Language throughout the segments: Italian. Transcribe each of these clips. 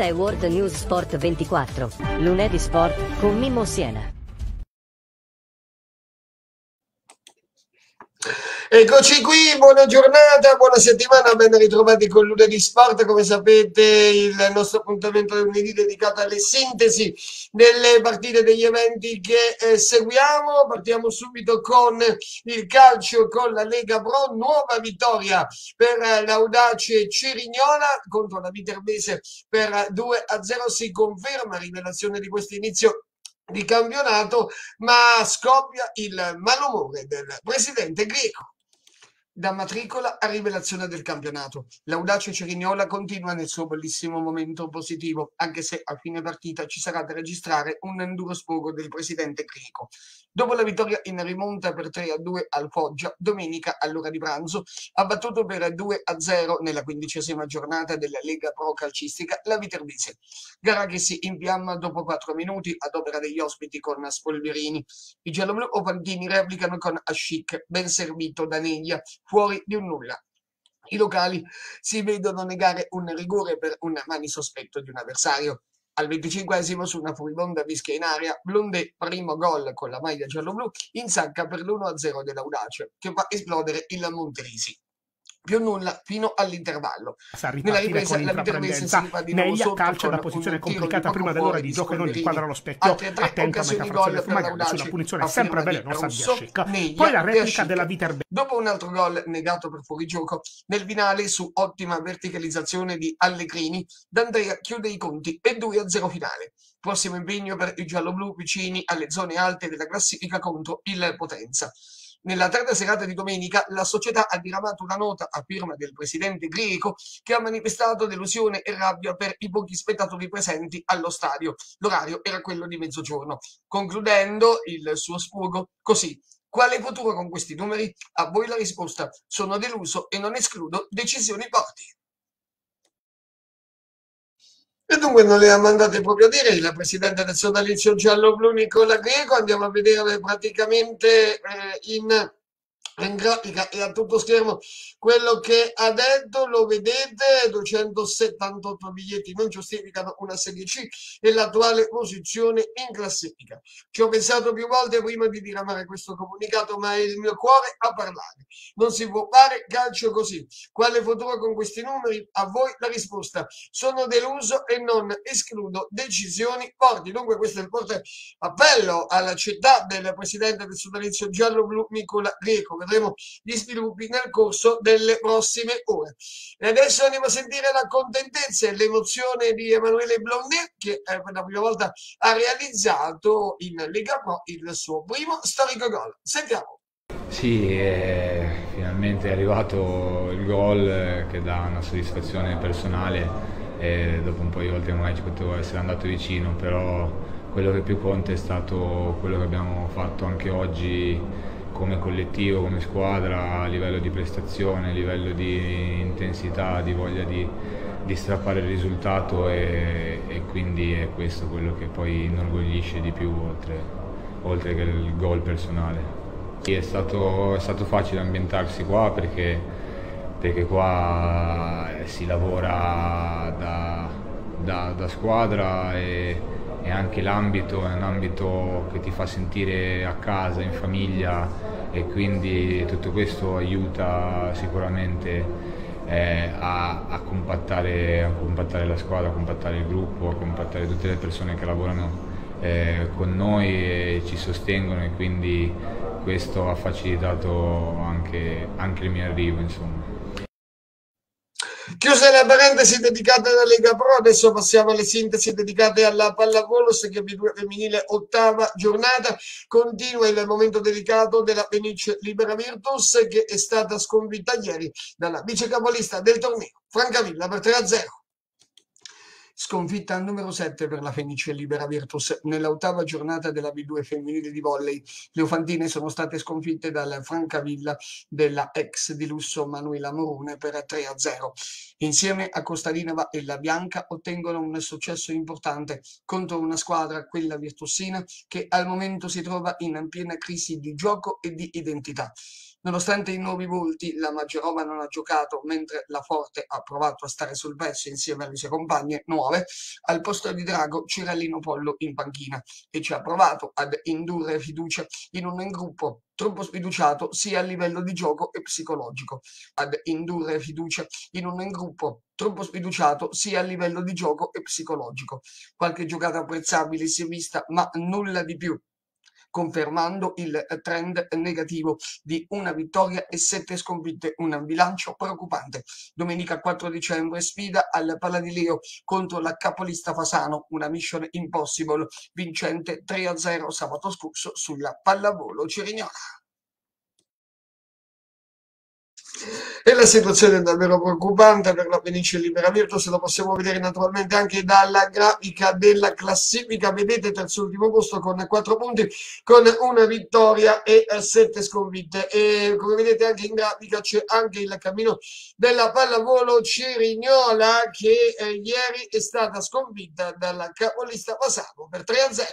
Questa è World News Sport 24, lunedì sport con Mimmo Siena. Eccoci qui, buona giornata, buona settimana, ben ritrovati con Lunedì Sport. Come sapete, il nostro appuntamento è lunedì dedicato alle sintesi delle partite degli eventi che eh, seguiamo. Partiamo subito con il calcio, con la Lega Pro. Nuova vittoria per l'Audace Cirignola contro la Viterbese per 2 a 0. Si conferma rivelazione di questo inizio di campionato, ma scoppia il malumore del presidente greco da matricola a rivelazione del campionato. L'audace Cerignola continua nel suo bellissimo momento positivo, anche se a fine partita ci sarà da registrare un duro sfogo del presidente greco. Dopo la vittoria in rimonta per 3 a 2 al Foggia, domenica all'ora di pranzo, ha battuto per 2 a 0 nella quindicesima giornata della Lega Pro Calcistica la Viterbese. Gara che si infiamma dopo 4 minuti ad opera degli ospiti con Spolverini. I gialloblu Ovantini replicano con Ascic, ben servito da Neglia, fuori di un nulla. I locali si vedono negare un rigore per un mani sospetto di un avversario. Al 25 su una furibonda mischia in aria, Blondet, primo gol con la maglia giallo-blu, insacca per l'1-0 dell'Audace, che fa esplodere il Monterisi più nulla fino all'intervallo. Nella ripresa di nuovo sotto calcia da posizione complicata prima dell'ora di gioco e non inquadra lo specchio. attento a metà frazione magari sulla punizione sempre velenosa di Ascecca poi la replica della Viterbese dopo un altro gol negato per fuorigioco nel finale su ottima verticalizzazione di Allegrini D'Andrea chiude i conti e 2-0 finale. Prossimo impegno per i gialloblu vicini alle zone alte della classifica contro il Potenza nella tarda serata di domenica la società ha diramato una nota a firma del presidente greco che ha manifestato delusione e rabbia per i pochi spettatori presenti allo stadio. L'orario era quello di mezzogiorno, concludendo il suo sfogo così. Quale futuro con questi numeri? A voi la risposta. Sono deluso e non escludo decisioni forti. E dunque non le ha mandate proprio a dire il presidente del sodalizio giallo-blu Nicola Greco. Andiamo a vedere praticamente eh, in in grafica e a tutto schermo. Quello che ha detto lo vedete 278 biglietti non giustificano una serie C e l'attuale posizione in classifica. Ci ho pensato più volte prima di diramare questo comunicato ma è il mio cuore a parlare. Non si può fare calcio così. Quale futuro con questi numeri? A voi la risposta. Sono deluso e non escludo decisioni forti. Dunque questo è il forte appello alla città del presidente del sodalizio giallo-blu Nicola Greco vedremo gli sviluppi nel corso delle prossime ore. E adesso andiamo a sentire la contentezza e l'emozione di Emanuele Blondet che eh, per la prima volta ha realizzato in Lega Pro il suo primo storico gol. Sentiamo. Sì, è, finalmente è arrivato il gol che dà una soddisfazione personale e dopo un po' di volte magari ci potevo essere andato vicino, però quello che più conta è stato quello che abbiamo fatto anche oggi come collettivo, come squadra, a livello di prestazione, a livello di intensità, di voglia di, di strappare il risultato e, e, quindi è questo quello che poi inorgoglisce di più oltre, oltre che il gol personale. È stato, è stato facile ambientarsi qua perché, perché qua si lavora da, da, da squadra e, e anche l'ambito è un ambito che ti fa sentire a casa, in famiglia e quindi tutto questo aiuta sicuramente eh, a, a, compattare, a, compattare, la squadra, a compattare il gruppo, a compattare tutte le persone che lavorano eh, con noi e ci sostengono e quindi questo ha facilitato anche, anche il mio arrivo. Insomma. Chiuse le parentesi dedicate alla Lega Pro, adesso passiamo alle sintesi dedicate alla pallavolo, Serie 2 femminile, ottava giornata. Continua il momento delicato della Fenice Libera Virtus che è stata sconfitta ieri dalla vicecapolista del torneo, Francavilla per 3-0. Sconfitta numero 7 per la Fenice Libera Virtus nell'ottava giornata della B2 femminile di volley. Le Ofantine sono state sconfitte dal Francavilla della ex di lusso Manuela Morone per 3-0. Insieme a Costadinova e la Bianca ottengono un successo importante contro una squadra, quella virtussina, che al momento si trova in piena crisi di gioco e di identità. Nonostante i nuovi volti, la Maggeroma non ha giocato mentre la Forte ha provato a stare sul verso insieme alle sue compagne nuove. Al posto di Drago, Cirellino Pollo in panchina e ci ha provato ad indurre fiducia in un gruppo troppo sfiduciato sia a livello di gioco e psicologico, ad indurre fiducia in un gruppo troppo sfiduciato sia a livello di gioco e psicologico. Qualche giocata apprezzabile si è vista, ma nulla di più confermando il trend negativo di una vittoria e sette sconfitte, un bilancio preoccupante. Domenica 4 dicembre sfida al Paladileo contro la capolista Fasano, una mission impossible, vincente 3-0 sabato scorso sulla pallavolo Cirignola. E la situazione è davvero preoccupante per la penisola Libera Virtus, lo possiamo vedere naturalmente anche dalla grafica della classifica, vedete terzo ultimo posto con 4 punti, con una vittoria e 7 sconfitte. E come vedete anche in grafica c'è anche il cammino della pallavolo Cirignola che eh, ieri è stata sconfitta dalla capolista Pasano per 3 0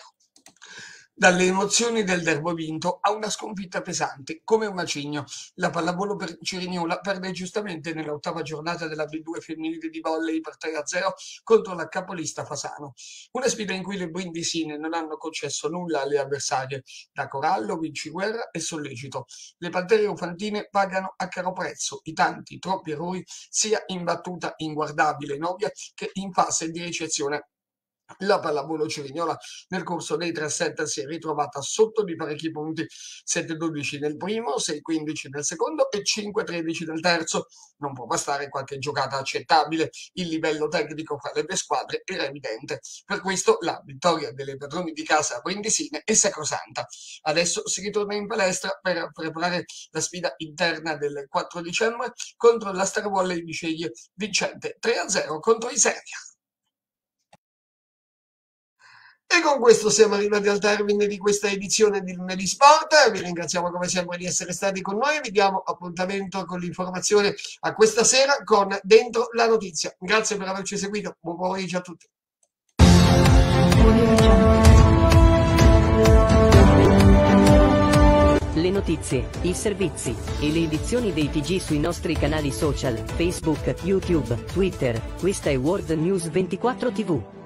dalle emozioni del derbo vinto a una sconfitta pesante, come un macigno. La pallavolo per Cirignola perde giustamente nell'ottava giornata della B2 femminile di volley per 3-0 contro la capolista Fasano. Una sfida in cui le brindisine non hanno concesso nulla alle avversarie, da Corallo, Vinciguerra e Sollecito. Le pantere ufantine pagano a caro prezzo i tanti, troppi errori sia in battuta inguardabile Novia che in fase di ricezione la pallavolo Cerignola nel corso dei 3 set si è ritrovata sotto di parecchi punti, 7-12 nel primo, 6-15 nel secondo e 5-13 nel terzo. Non può bastare qualche giocata accettabile, il livello tecnico fra le due squadre era evidente. Per questo la vittoria delle padroni di casa brindisine è sacrosanta. Adesso si ritorna in palestra per preparare la sfida interna del 4 dicembre contro la Star Volley di Sceglie vincente 3-0 contro i Seria. E con questo siamo arrivati al termine di questa edizione di Lunedì Sport. Vi ringraziamo come sempre di essere stati con noi. Vi diamo appuntamento con l'informazione a questa sera con Dentro la Notizia. Grazie per averci seguito. Buon pomeriggio a tutti. Le notizie, i servizi e le edizioni dei TG sui nostri canali social, Facebook, YouTube, Twitter. Questa è World News 24 TV.